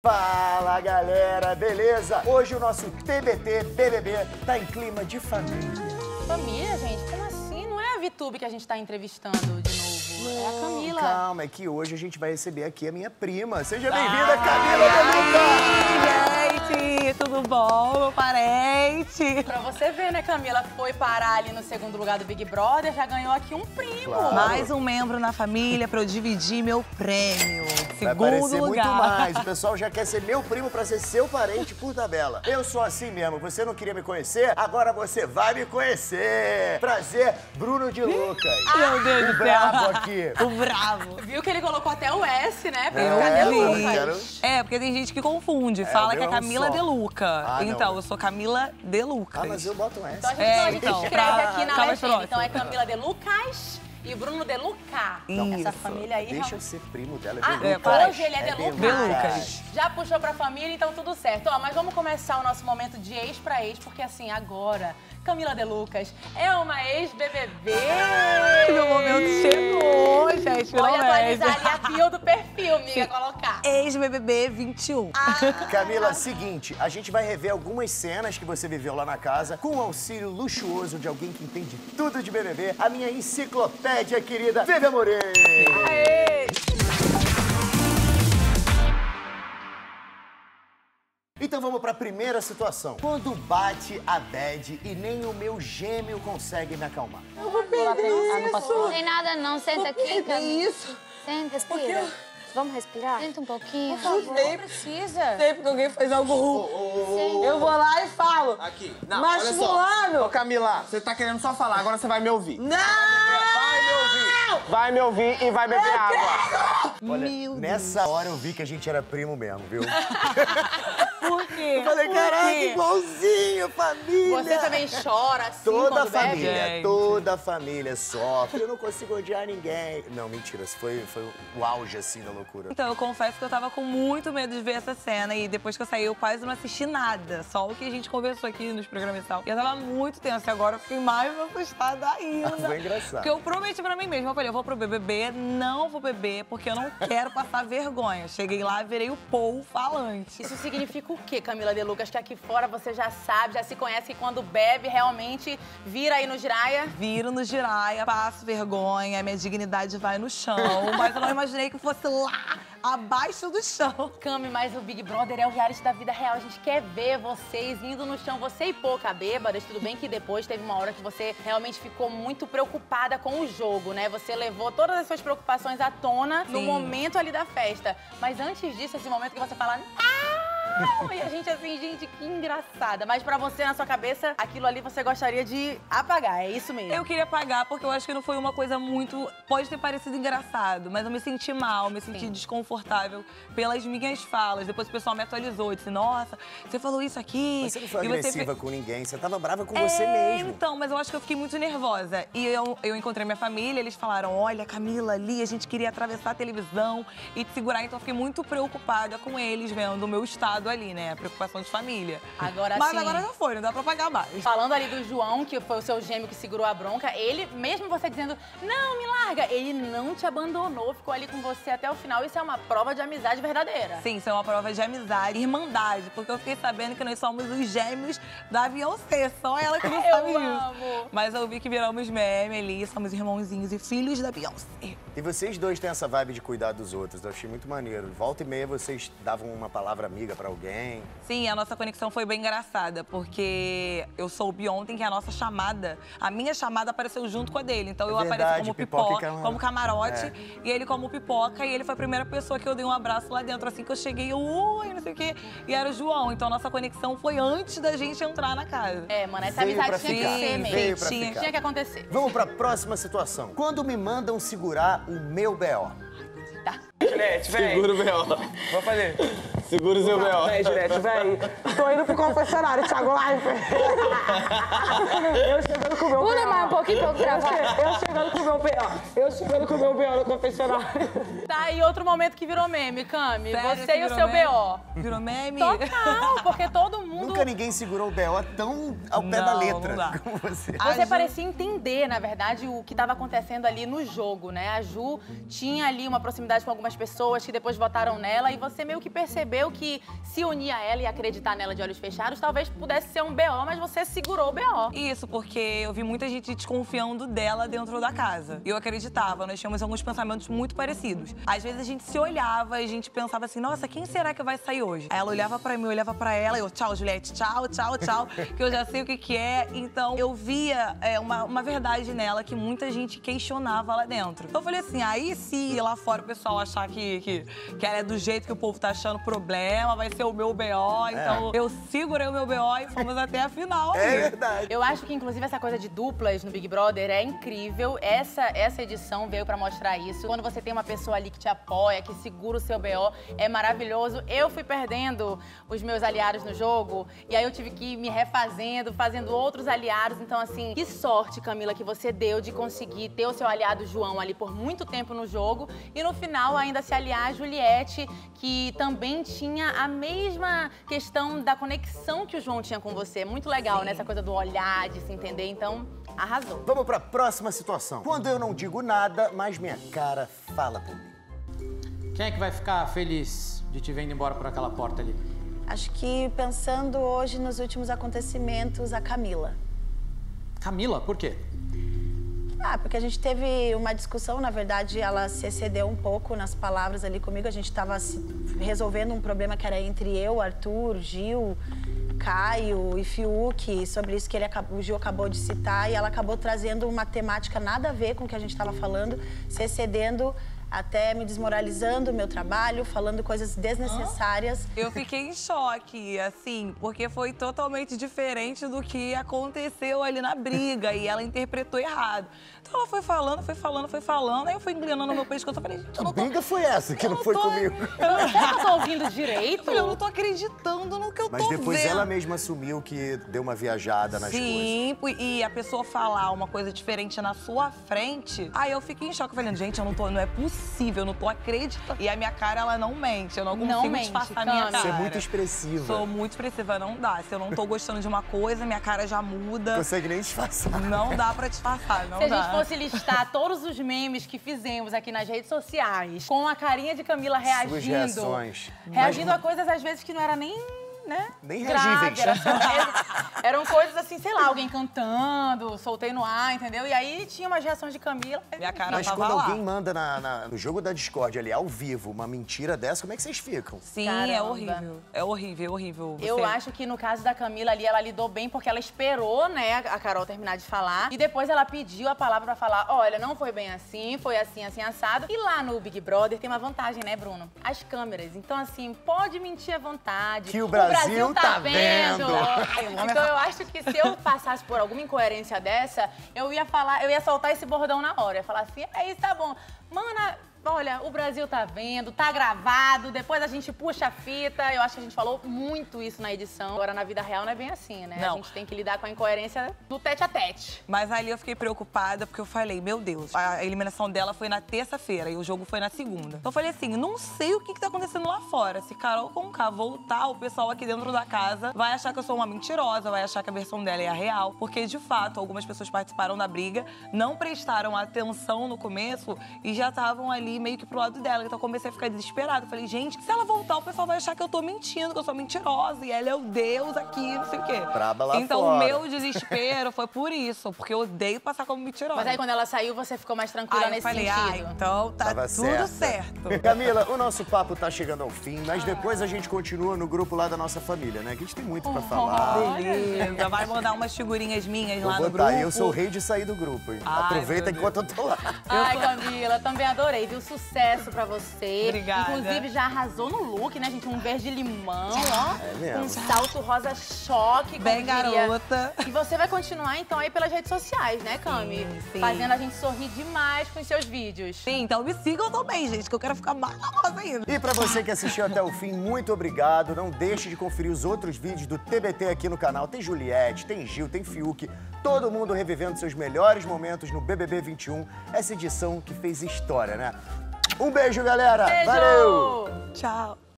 Fala galera, beleza? Hoje o nosso TBT BBB tá em clima de família. Família, gente? Como assim? Não é a Vitube que a gente tá entrevistando de novo. é a Camila. Calma, é que hoje a gente vai receber aqui a minha prima. Seja bem-vinda, Camila Deluca! Gente, tudo bom, meu parente? Pra você ver, né, Camila? Foi parar ali no segundo lugar do Big Brother, já ganhou aqui um primo. Claro. Mais um membro na família pra eu dividir meu prêmio. Vai Segundo lugar. muito mais. O pessoal já quer ser meu primo pra ser seu parente por tabela. Eu sou assim mesmo. Você não queria me conhecer? Agora você vai me conhecer. Prazer, Bruno de Lucas. Meu Deus o do céu. brabo aqui. O bravo. Viu que ele colocou até o S, né? Pra É, ficar eu Deluca. quero- É, porque tem gente que confunde. o Fala que meu é é um Camila só. Deluca. Ah, não. então, eu sou Camila Delucas. Ah, mas eu boto um S. Então a gente, É, então, a gente então, escreve pra aqui na mais legenda. Então é. Camila de Lucas e Bruno de Luca. Então, essa família aí... Deixa eu ser primo dela. Ah, é É, Delucas. para. hoje ele é, É de Lucas. Delucas. Já puxou pra família, então tudo certo. Ó, mas vamos começar o nosso momento de ex pra ex, porque assim, agora, Camila de Lucas é uma ex-BBB. Meu momento chegou, gente. Pode finalmente. atualizar ali a bio do perfil, amiga, colocar. Ex-BBB 21. Camila, seguinte, a gente vai rever algumas cenas que você viveu lá na casa com o auxílio luxuoso de alguém que entende tudo de BBB, a minha enciclopédia querida Vivian Morei. Então vamos pra primeira situação. Quando bate a bad e nem o meu gêmeo consegue me acalmar. Não tem nada não, senta aqui. Que Camila. isso? Senta, respira. Vamos respirar? Senta um pouquinho. Sempre precisa. Sempre que alguém faz algo ruim, eu vou lá e falo. Aqui. Não, Mas olha só. fulano- Ô, Camila, você tá querendo só falar, agora você vai me ouvir. Não! Vai me ouvir. Vai me ouvir e vai beber água. Olha, nessa hora eu vi que a gente era primo mesmo, viu? Por quê? Eu falei, caraca, igualzinho, família. Você também chora assim Toda a bebe? família, Gente. toda a família sofre. Eu não consigo odiar ninguém. Não, mentira, foi, foi o auge, assim, da loucura. Então, eu confesso que eu tava com muito medo de ver essa cena e depois que eu saí, eu quase não assisti nada. Só o que a gente conversou aqui nos programas e tal. E eu tava muito tensa e agora eu fiquei mais assustada ainda. Foi engraçado. Porque eu prometi pra mim mesma, eu falei, eu vou pro BBB, não vou beber, porque eu não quero passar vergonha. Cheguei lá, virei o Paul falante. Isso significa o quê, Camila de Lucas? Que aqui fora você já sabe, já se conhece que quando bebe realmente vira aí no giraia. Viro no giraia, passo vergonha, minha dignidade vai no chão. Mas eu não imaginei que fosse lá, abaixo do chão. Cami, mas o Big Brother é o reality da vida real. A gente quer ver vocês indo no chão, você e pouca bêbadas. Tudo bem que depois teve uma hora que você realmente ficou muito preocupada com o jogo, né? Você levou todas as suas preocupações à tona no Sim. momento ali da festa. Mas antes disso, esse momento que você fala. Não! E a gente assim, gente, que engraçada. Mas pra você, na sua cabeça, aquilo ali você gostaria de apagar, é isso mesmo? Eu queria pagar porque eu acho que não foi uma coisa muito. Pode ter parecido engraçado, mas eu me senti mal, me senti Sim. desconfortável pelas minhas falas. Depois o pessoal me atualizou, disse: Nossa, você falou isso aqui. Mas você não foi você agressiva fe- com ninguém, você tava brava com É, você mesmo. Então, mas eu acho que eu fiquei muito nervosa. E eu, eu encontrei minha família, eles falaram: olha, Camila, ali, a gente queria atravessar a televisão e te segurar. Então eu fiquei muito preocupada com eles vendo o meu estado ali, né? Preocupação de família. Agora mas sim. agora já foi, não dá pra pagar mais. Falando ali do João, que foi o seu gêmeo que segurou a bronca, ele, mesmo você dizendo, não, me larga, ele não te abandonou, ficou ali com você até o final. Isso é uma prova de amizade verdadeira. Sim, isso é uma prova de amizade, irmandade, porque eu fiquei sabendo que nós somos os gêmeos da Beyoncé, só ela que não Eu sabe amo. isso. Mas eu vi que viramos meme ali, somos irmãozinhos e filhos da Beyoncé. E vocês dois têm essa vibe de cuidar dos outros, eu achei muito maneiro. Volta e meia vocês davam uma palavra amiga pra alguém. Sim, a nossa conexão foi bem engraçada, porque eu soube ontem que a nossa chamada, a minha chamada apareceu junto com a dele. Então É eu verdade, apareci como pipoca pipoca, como camarote, É. e ele como pipoca, e ele foi a primeira pessoa que eu dei um abraço lá dentro. Assim que eu cheguei, eu, oi, não sei o quê, e era o João. Então a nossa conexão foi antes da gente entrar na casa. É, mano, essa Veio amizade pra tinha ficar. que ser mesmo. Veio pra Tinha- ficar. Tinha que acontecer. Vamos pra próxima situação. Quando me mandam segurar o meu B.O. Juliette, vem. Segura o B.O. Vou fazer. Segura o seu B.O. Vem, Juliette, vem. Tô indo pro confessionário, Thiago Leifert. Eu chegando com o meu Pula mais um pouquinho pra eu gravar. Eu chegando com o meu B.O. Eu chegando com o meu B.O. no confessionário. Tá, e outro momento que virou meme, Cami. Sério você que e o virou seu meme? BO. Virou meme? Total, porque todo mundo... Nunca ninguém segurou o B.O. tão ao pé da Não, letra não como você. A Você Ju- parecia entender, na verdade, o que estava acontecendo ali no jogo, né? A Ju tinha ali uma proximidade com algumas pessoas que depois votaram nela e você meio que percebeu que se unir a ela e acreditar nela de olhos fechados talvez pudesse ser um BO, mas você segurou o BO. Isso, porque eu vi muita gente desconfiando dela dentro da casa. E eu acreditava, nós tínhamos alguns pensamentos muito parecidos. Às vezes a gente se olhava e a gente pensava assim, nossa, quem será que vai sair hoje? Aí ela olhava pra mim, eu olhava pra ela e eu, tchau, Juliette, tchau, tchau, tchau, que eu já sei o que que é. Então eu via é, uma, uma verdade nela que muita gente questionava lá dentro. Então eu falei assim, aí se lá fora o pessoal achar que, que, que ela é do jeito que o povo tá achando problema, vai ser o meu BO. Então eu segurei o meu BO e fomos até a final. É amiga. verdade. Eu acho que, inclusive, essa coisa de duplas no Big Brother é incrível. Essa, essa edição veio pra mostrar isso. Quando você tem uma pessoa ali que te apoia, que segura o seu BO, é maravilhoso. Eu fui perdendo os meus aliados no jogo e aí eu tive que ir me refazendo, fazendo outros aliados. Então, assim, que sorte, Camila, que você deu de conseguir ter o seu aliado João ali por muito tempo no jogo e no final ainda se aliar a Juliette, que também tinha a mesma questão da conexão que o João tinha com você. Muito legal, né? Essa coisa do olhar, de se entender. Então, arrasou. Vamos pra próxima situação. Quando eu não digo nada, mas minha cara fala por mim. Quem é que vai ficar feliz de te vendo embora por aquela porta ali? Acho que pensando hoje nos últimos acontecimentos, a Camila. Camila, por quê? Ah, porque a gente teve uma discussão, na verdade, ela se excedeu um pouco nas palavras ali comigo. A gente estava resolvendo um problema que era entre eu, Arthur, Gil, Caio e Fiuk, sobre isso que ele, o Gil acabou de citar, e ela acabou trazendo uma temática nada a ver com o que a gente estava falando, se excedendo, até me desmoralizando o meu trabalho, falando coisas desnecessárias. Eu fiquei em choque, assim, porque foi totalmente diferente do que aconteceu ali na briga e ela interpretou errado. Então ela foi falando, foi falando, foi falando, aí eu fui inclinando meu pescoço. Eu falei, gente, eu não Que tô. briga foi essa que eu não não foi tô- comigo? Que eu tô ouvindo direito? Eu não tô acreditando no que eu Mas tô depois vendo. ela mesma assumiu que deu uma viajada nas coisas. Sim, e a pessoa falar uma coisa diferente na sua frente, aí eu fiquei em choque, falando, gente, eu não tô, não é possível, eu não tô acreditando. E a minha cara, ela não mente, eu não Não consigo mente, disfarçar a minha cara. Você é muito expressiva. Sou muito expressiva, não dá. Se eu não tô gostando de uma coisa, minha cara já muda. Não consegue nem disfarçar. Não dá pra disfarçar, não Se a dá. gente fosse listar todos os memes que fizemos aqui nas redes sociais, com a carinha de Camila reagindo. Suas reações. Reagindo Mas- a coisas, às vezes, que não era nem. Né? Nem grave, reagíveis. era só- eram coisas assim, sei lá, alguém cantando, soltei no ar, entendeu? E aí tinha umas reações de Camila. Minha cara Mas tava quando lá. alguém manda na- na- no jogo da Discord ali, ao vivo, uma mentira dessa, como é que vocês ficam? Sim, é Caramba. horrível. É horrível, é horrível. Eu Você- acho que no caso da Camila ali, ela lidou bem porque ela esperou, né, a Carol terminar de falar. E depois ela pediu a palavra pra falar: olha, não foi bem assim, foi assim, assim, assado. E lá no Big Brother tem uma vantagem, né, Bruno? As câmeras. Então, assim, pode mentir à vontade. Que o Brasil tá vendo. Então eu acho que se eu passasse por alguma incoerência dessa, eu ia falar, eu ia soltar esse bordão na hora. Eu ia falar assim: é isso, tá bom. Mana, olha, o Brasil tá vendo, tá gravado, depois a gente puxa a fita. Eu acho que a gente falou muito isso na edição. Agora, na vida real, não é bem assim, né? Não. A gente tem que lidar com a incoerência do tete a tete. Mas ali eu fiquei preocupada porque eu falei, meu Deus, a eliminação dela foi na terça-feira e o jogo foi na segunda. Então eu falei assim, não sei o que, que tá acontecendo lá fora. Se Carol Conká voltar, o pessoal aqui dentro da casa vai achar que eu sou uma mentirosa, vai achar que a versão dela é a real. Porque, de fato, algumas pessoas participaram da briga, não prestaram atenção no começo e já estavam ali meio que pro lado dela. Então eu comecei a ficar desesperada. Eu Falei, gente, se ela voltar, o pessoal vai achar que eu tô mentindo, que eu sou mentirosa e ela é o Deus aqui, não sei o quê. Braba lá então fora. o meu desespero foi por isso, porque eu odeio passar como mentirosa. Mas aí, quando ela saiu, você ficou mais tranquila Aí eu nesse falei, sentido. ah, então tá Tava tudo certa. certo. Camila, o nosso papo tá chegando ao fim, mas depois a gente continua no grupo lá da nossa família, né? Que a gente tem muito pra falar. Beleza, vai mandar umas figurinhas minhas Vou lá no botar, grupo. eu sou o rei de sair do grupo? Ai, Aproveita enquanto eu tô lá. Ai, Camila, também adorei, viu? Sucesso pra você. Obrigada. Inclusive, já arrasou no look, né, gente? Um verde limão, ó. É um salto rosa choque, Bem diria. garota. E você vai continuar, então, aí pelas redes sociais, né, Cami? Sim, sim. Fazendo a gente sorrir demais com os seus vídeos. Sim, então me sigam também, gente, que eu quero ficar mais famosa ainda. E pra você que assistiu até o fim, muito obrigado. Não deixe de conferir os outros vídeos do TBT aqui no canal. Tem Juliette, tem Gil, tem Fiuk. Todo mundo revivendo seus melhores momentos no BBB 21. Essa edição que fez história, né? Um beijo, galera. Beijo! Valeu! Tchau.